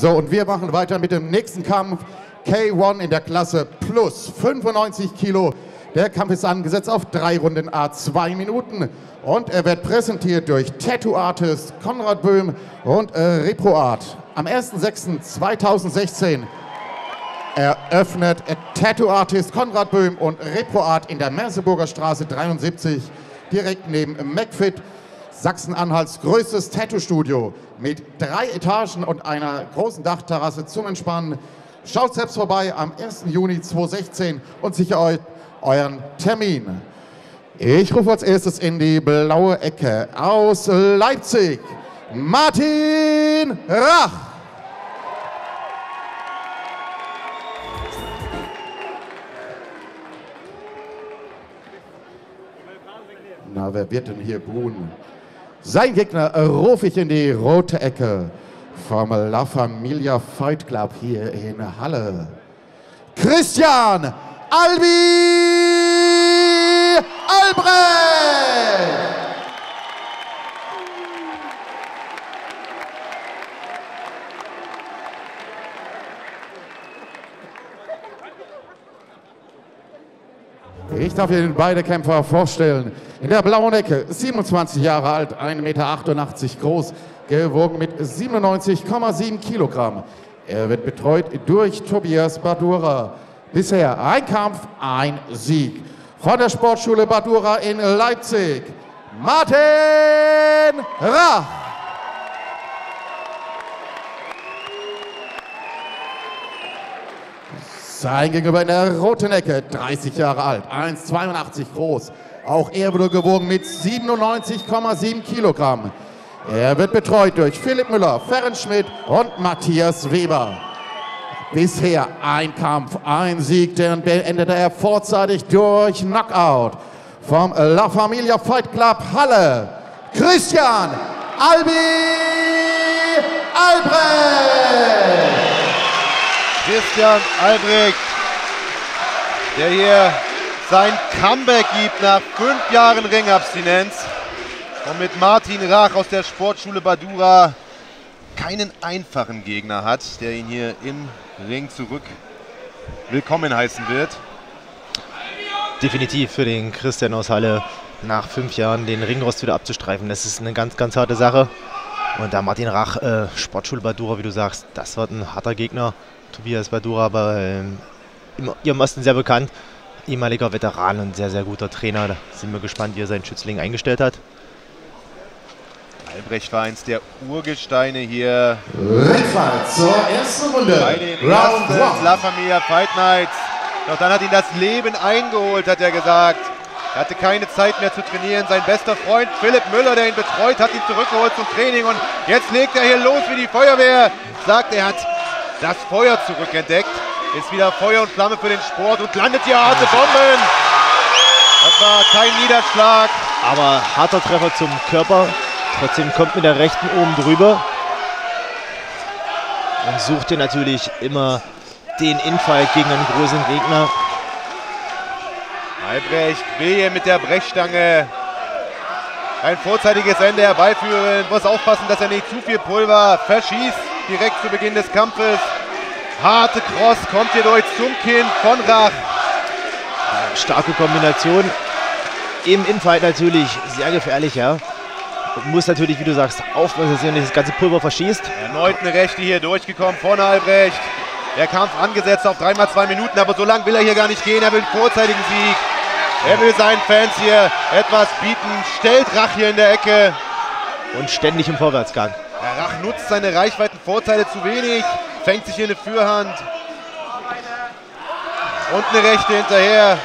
So, und wir machen weiter mit dem nächsten Kampf. K1 in der Klasse plus 95 Kilo. Der Kampf ist angesetzt auf drei Runden A, zwei Minuten. Und er wird präsentiert durch Tattoo Artist Konrad Böhm und äh, Repro Art. Am 1.6.2016 eröffnet Tattoo Artist Konrad Böhm und Repro Art in der Merseburger Straße 73, direkt neben McFit, Sachsen-Anhalts größtes Tattoo-Studio mit drei Etagen und einer großen Dachterrasse zum Entspannen. Schaut selbst vorbei am 1. Juni 2016 und sichert euch euren Termin. Ich rufe als erstes in die blaue Ecke aus Leipzig Martin Rach. Na, wer wird denn hier buhen? Sein Gegner rufe ich in die rote Ecke vom La Familia Fight Club hier in Halle. Christian Albi Albrecht! Ich darf Ihnen beide Kämpfer vorstellen. In der blauen Ecke, 27 Jahre alt, 1,88 Meter groß, gewogen mit 97,7 Kilogramm. Er wird betreut durch Tobias Badura. Bisher ein Kampf, ein Sieg. Von der Sportschule Badura in Leipzig, Martin Rach. Sein Gegenüber in der roten Ecke, 30 Jahre alt, 1,82 groß. Auch er wurde gewogen mit 97,7 Kilogramm. Er wird betreut durch Philipp Müller, Ferenc Schmidt und Matthias Weber. Bisher ein Kampf, ein Sieg, den beendete er vorzeitig durch Knockout. Vom La Familia Fight Club Halle, Christian Albi Albrecht. Christian Albrecht, der hier sein Comeback gibt nach fünf Jahren Ringabstinenz und mit Martin Rach aus der Sportschule Badura keinen einfachen Gegner hat, der ihn hier im Ring zurück willkommen heißen wird. Definitiv für den Christian aus Halle nach fünf Jahren den Ringrost wieder abzustreifen. Das ist eine ganz, ganz harte Sache. Und da Martin Rach, äh, Sportschule Badura, wie du sagst, das wird ein harter Gegner. Tobias Badura, aber äh, im, Osten sehr bekannt. Ehemaliger Veteran und sehr, sehr guter Trainer. Da sind wir gespannt, wie er seinen Schützling eingestellt hat. Albrecht war eins der Urgesteine hier. Ringfall zur ersten Runde. Bei den Round ersten. La Familia Fight Nights. Doch dann hat ihn das Leben eingeholt, hat er gesagt. Er hatte keine Zeit mehr zu trainieren. Sein bester Freund Philipp Müller, der ihn betreut, hat ihn zurückgeholt zum Training. Und jetzt legt er hier los wie die Feuerwehr. Sagt, er hat das Feuer zurückentdeckt. Ist wieder Feuer und Flamme für den Sport und landet hier harte Bomben. Das war kein Niederschlag. Aber harter Treffer zum Körper. Trotzdem kommt mit der rechten oben drüber. Und sucht hier natürlich immer den Infight gegen einen großen Gegner. Albrecht will hier mit der Brechstange ein vorzeitiges Ende herbeiführen. Muss aufpassen, dass er nicht zu viel Pulver verschießt. Direkt zu Beginn des Kampfes. Harte Cross kommt hier durch zum Kinn von Rach. Starke Kombination. Im Infight natürlich sehr gefährlich, ja. Und muss natürlich, wie du sagst, aufpassen, dass er nicht das ganze Pulver verschießt. Erneut eine Rechte hier durchgekommen von Albrecht. Der Kampf angesetzt auf dreimal zwei Minuten, aber so lang will er hier gar nicht gehen. Er will einen vorzeitigen Sieg. Er will seinen Fans hier etwas bieten. Stellt Rach hier in der Ecke. Und ständig im Vorwärtsgang. Der Rach nutzt seine Reichweitenvorteile zu wenig. Fängt sich hier eine Fürhand. Und eine Rechte hinterher.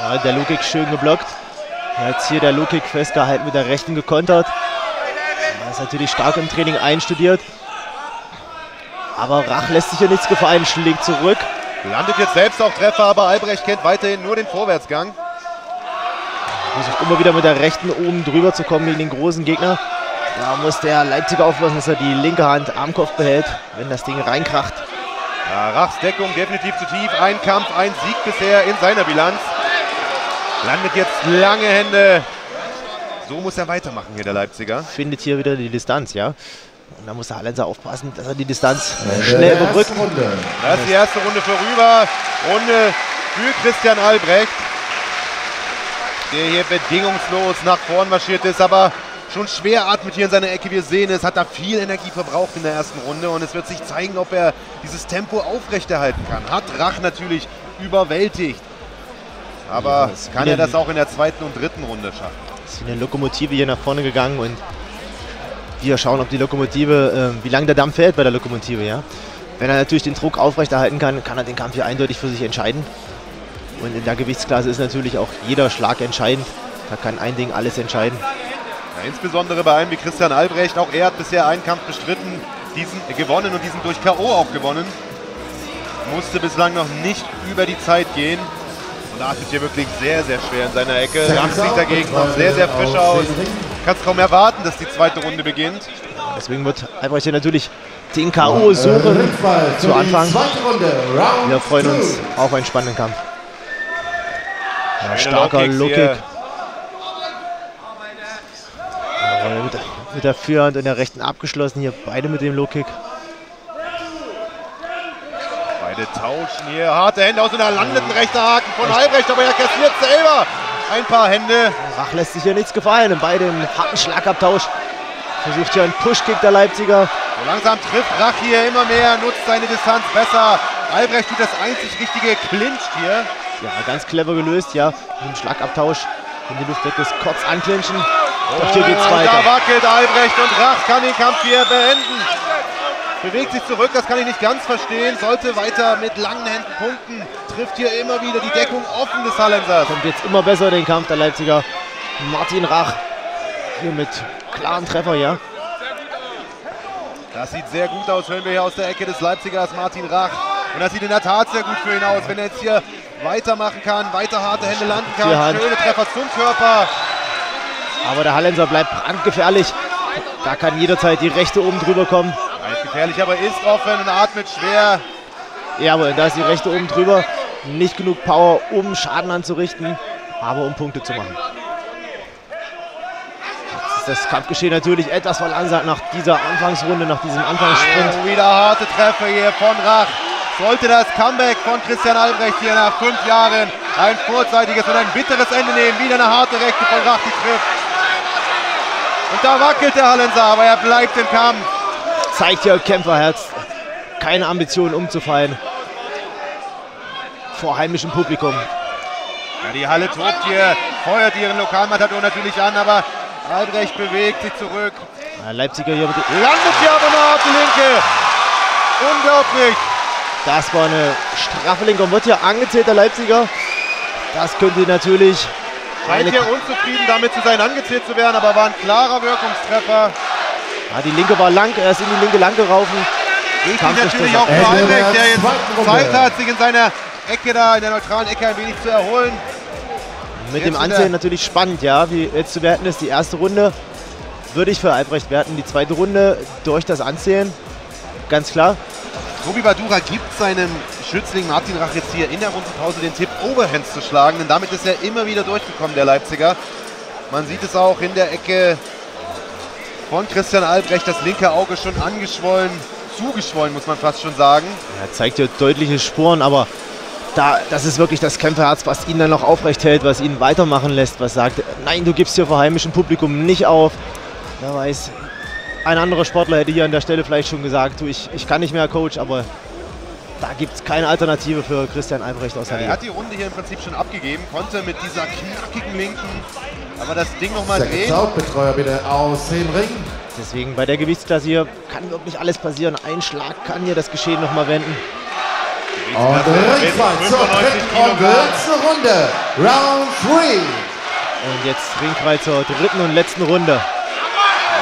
Ja, der Lukik schön geblockt. Jetzt hier der Lukik festgehalten mit der rechten gekontert. Er ist natürlich stark im Training einstudiert. Aber Rach lässt sich hier nichts gefallen, schlägt zurück. Landet jetzt selbst auch Treffer, aber Albrecht kennt weiterhin nur den Vorwärtsgang. Versucht immer wieder mit der rechten oben drüber zu kommen gegen den großen Gegner. Da muss der Leipziger aufpassen, dass er die linke Hand am Kopf behält, wenn das Ding reinkracht. Ja, Rachs Deckung definitiv zu tief. Ein Kampf, ein Sieg bisher in seiner Bilanz. Landet jetzt lange Hände So muss er weitermachen hier, der Leipziger. Findet hier wieder die Distanz, ja. Und da muss der Hallenser aufpassen, dass er die Distanz schnell überbrückt. Da ist die erste Runde vorüber. Runde für Christian Albrecht, der hier bedingungslos nach vorn marschiert ist, aber schon schwer atmet hier in seiner Ecke. Wir sehen es, hat da viel Energie verbraucht in der ersten Runde und es wird sich zeigen, ob er dieses Tempo aufrechterhalten kann. Hat Rach natürlich überwältigt. Aber ja, kann er das auch in der zweiten und dritten Runde schaffen? Ist eine Lokomotive hier nach vorne gegangen und wir schauen, ob die Lokomotive, äh, wie lange der Dampf fährt bei der Lokomotive. Ja? Wenn er natürlich den Druck aufrechterhalten kann, kann er den Kampf hier eindeutig für sich entscheiden. Und in der Gewichtsklasse ist natürlich auch jeder Schlag entscheidend. Da kann ein Ding alles entscheiden. Ja, insbesondere bei einem wie Christian Albrecht. Auch er hat bisher einen Kampf bestritten, diesen gewonnen und diesen durch K.O. auch gewonnen. Musste bislang noch nicht über die Zeit gehen. Und atmet hier wirklich sehr, sehr schwer in seiner Ecke. Rach sieht dagegen noch sehr, sehr frisch aus. Kann es kaum erwarten, dass die zweite Runde beginnt. Deswegen wird Albrecht hier natürlich den K.O. suchen zu Anfang. Wir freuen uns auf einen spannenden Kampf. Ja, starker Low-Kick. Mit, der Führhand und der rechten abgeschlossen. Hier beide mit dem Low-Kick. Beide tauschen hier. Harte Hände aus und da landet ein rechter Haken von Albrecht, aber er kassiert selber ein paar Hände. Rach lässt sich hier nichts gefallen. Und im harten Schlagabtausch. Versucht hier einen Push-Kick der Leipziger. So langsam trifft Rach hier immer mehr, nutzt seine Distanz besser. Albrecht tut das einzig richtige, clincht hier. Ja, ganz clever gelöst, ja. Mit dem Schlagabtausch in die Luft weg ist, kurz anklinchen. Oh, Doch hier geht's weiter. Da wackelt Albrecht und Rach kann den Kampf hier beenden. Bewegt sich zurück, das kann ich nicht ganz verstehen. Sollte weiter mit langen Händen punkten. Trifft hier immer wieder die Deckung offen des Hallensers. Kommt jetzt immer besser den Kampf der Leipziger. Martin Rach hier mit klaren Treffer, ja. Das sieht sehr gut aus, wenn wir hier aus der Ecke des Leipzigers Martin Rach. Und das sieht in der Tat sehr gut für ihn aus, wenn er jetzt hier weitermachen kann, weiter harte Hände landen kann. Schöne Treffer zum Körper. Aber der Hallenser bleibt brandgefährlich. Da kann jederzeit die rechte oben drüber kommen. Ist gefährlich, aber ist offen und atmet schwer. Ja, aber da ist die rechte oben drüber. Nicht genug Power, um Schaden anzurichten, aber um Punkte zu machen. Jetzt ist das Kampfgeschehen natürlich etwas verlangsamt nach dieser Anfangsrunde, nach diesem Anfangssprint. Oh, wieder harte Treffer hier von Rach sollte das Comeback von Christian Albrecht hier nach fünf Jahren ein vorzeitiges und ein bitteres Ende nehmen. Wieder eine harte Rechte von Rach, die trifft. Und da wackelt der Hallenser, aber er bleibt im Kampf. Zeigt ja Kämpferherz. Keine Ambition umzufallen. Vor heimischem Publikum. Ja, die Halle tobt hier, feuert ihren Lokalmatador natürlich an, aber Albrecht bewegt sich zurück. Ja, Leipziger hier landet hier aber eine harte Linke. Unglaublich. Das war eine straffe Linke und wird hier angezählt, der Leipziger. Das könnte natürlich... Scheint hier unzufrieden damit zu sein, angezählt zu werden, aber war ein klarer Wirkungstreffer. Ja, die Linke war lang, er ist in die Linke lang gelaufen. Wichtig natürlich auch für Albrecht, der jetzt Zeit hat, sich in seiner Ecke da, in der neutralen Ecke ein wenig zu erholen. Mit jetzt dem Ansehen natürlich spannend, ja, wie jetzt zu werten ist. Die erste Runde würde ich für Albrecht werten. Die zweite Runde durch das Ansehen, ganz klar. Tobi Badura gibt seinem Schützling Martin Rach jetzt hier in der Rundenpause den Tipp, Overhands zu schlagen, denn damit ist er immer wieder durchgekommen, der Leipziger. Man sieht es auch in der Ecke von Christian Albrecht, das linke Auge schon angeschwollen, zugeschwollen, muss man fast schon sagen. Er zeigt ja deutliche Spuren, aber da, das ist wirklich das Kämpferherz, was ihn dann noch aufrecht hält, was ihn weitermachen lässt, was sagt, nein, du gibst hier vor heimischem Publikum nicht auf. Wer weiß, ein anderer Sportler hätte hier an der Stelle vielleicht schon gesagt, du, ich, ich kann nicht mehr Coach, aber da gibt es keine Alternative für Christian Albrecht aus ja, Er hat die Runde hier im Prinzip schon abgegeben, konnte mit dieser knackigen Linken aber das Ding nochmal drehen. Betreuer bitte aus dem Ring. Deswegen bei der Gewichtsklasse hier kann wirklich alles passieren. Ein Schlag kann hier das Geschehen nochmal wenden. Und Ringfight zur dritten und letzten Runde. Round 3. Und jetzt Ringfight zur dritten und letzten Runde.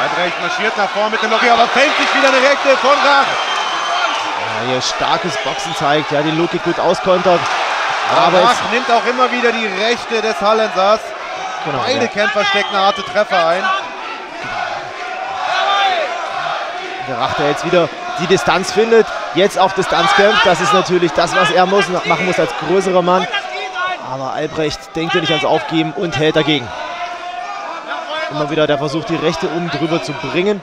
Albrecht marschiert nach vorne mit dem Loki, aber fängt sich wieder eine Rechte von Rach. Ja, hier starkes Boxen zeigt, ja, den Loki gut auskontert. Aber Rach nimmt auch immer wieder die Rechte des Hallensers. Genau, Beide ja. Kämpfer stecken harte Treffer ein. Der Rach, der jetzt wieder die Distanz findet, jetzt auf Distanz kämpft, das ist natürlich das, was er muss, machen muss als größerer Mann. Aber Albrecht denkt ja nicht ans Aufgeben und hält dagegen. Immer wieder der Versuch, die rechte oben drüber zu bringen.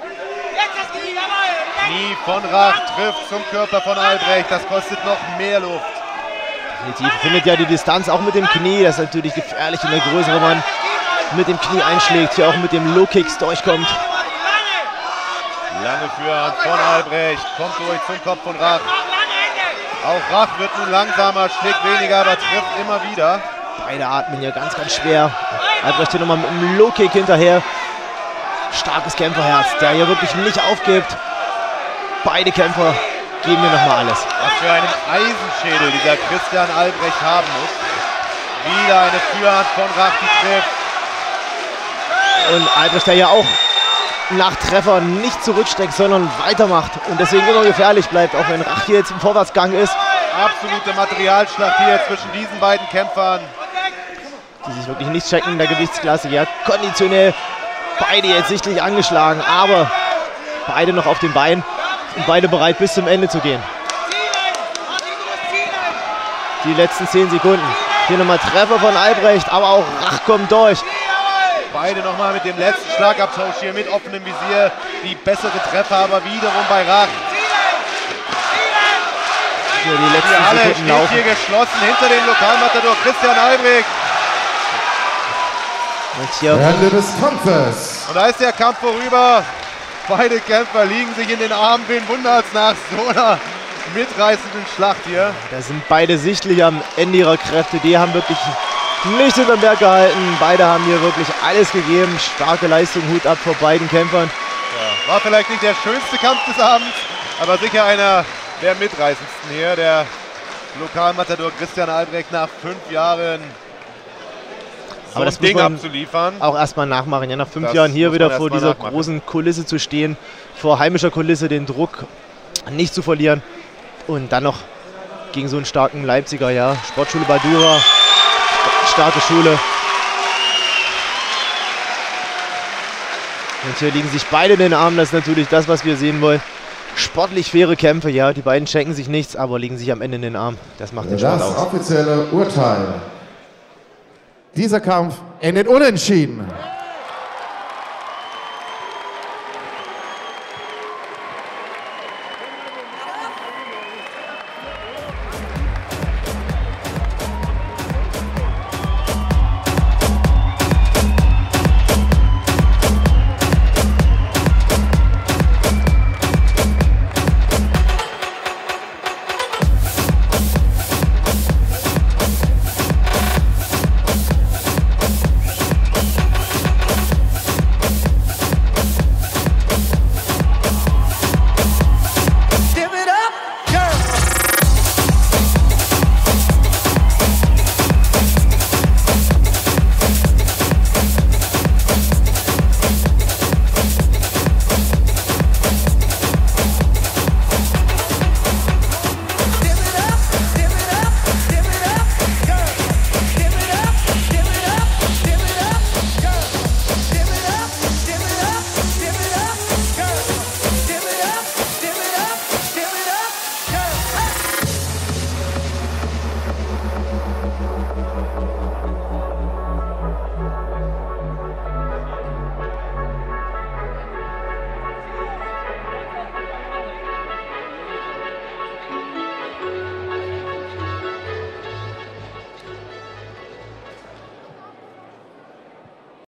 Knie von Rach trifft zum Körper von Albrecht. Das kostet noch mehr Luft. Definitiv findet ja die Distanz auch mit dem Knie. Das ist natürlich gefährlich, wenn der größere Mann mit dem Knie einschlägt, hier auch mit dem Low-Kicks durchkommt. Lange Führhand von Albrecht, kommt durch zum Kopf von Rach. Auch Rach wird nun langsamer, schlägt weniger, aber trifft immer wieder. Beide atmen hier ganz, ganz schwer. Albrecht hier nochmal mit einem Low-Kick hinterher. Starkes Kämpferherz, der hier wirklich nicht aufgibt. Beide Kämpfer geben mir nochmal alles. Was für einen Eisenschädel dieser Christian Albrecht haben muss. Wieder eine Führhand von Rach, die trifft. Und Albrecht, der ja auch nach Treffer nicht zurücksteckt, sondern weitermacht und deswegen immer gefährlich bleibt, auch wenn Rach hier jetzt im Vorwärtsgang ist. Absolute Materialschlacht hier zwischen diesen beiden Kämpfern. Die sich wirklich nicht checken in der Gewichtsklasse. Ja, konditionell beide jetzt sichtlich angeschlagen, aber beide noch auf den Beinen und beide bereit bis zum Ende zu gehen. Die letzten 10 Sekunden. Hier nochmal Treffer von Albrecht, aber auch Rach kommt durch. Beide nochmal mit dem letzten Schlagabtausch hier mit offenem Visier. Die bessere Treffer aber wiederum bei Rach. Hier die letzten Die Halle Sekunden steht laufen. hier geschlossen hinter dem Lokalmatador Christian Albrecht. Ende des Kampfes. Und da ist der Kampf vorüber. Beide Kämpfer liegen sich in den Armen. Wen wundert's nach so einer mitreißenden Schlacht hier. Da sind beide sichtlich am Ende ihrer Kräfte. Die haben wirklich nicht hinterm Berg gehalten. Beide haben hier wirklich alles gegeben. Starke Leistung, Hut ab vor beiden Kämpfern. War vielleicht nicht der schönste Kampf des Abends, aber sicher einer der mitreißendsten hier. Der Lokalmatador Christian Albrecht nach fünf Jahren so Aber das muss Ding man abzuliefern. Auch erstmal nachmachen. Ja, nach fünf Das Jahren hier wieder vor dieser nachmachen. großen Kulisse zu stehen, vor heimischer Kulisse den Druck nicht zu verlieren und dann noch gegen so einen starken Leipziger, ja, Sportschule Badura, starke Schule. Und hier liegen sich beide in den Armen, das ist natürlich das, was wir sehen wollen. Sportlich faire Kämpfe, ja, die beiden schenken sich nichts, aber liegen sich am Ende in den Arm. Das macht den Sport Das offizielle Urteil. Dieser Kampf endet unentschieden.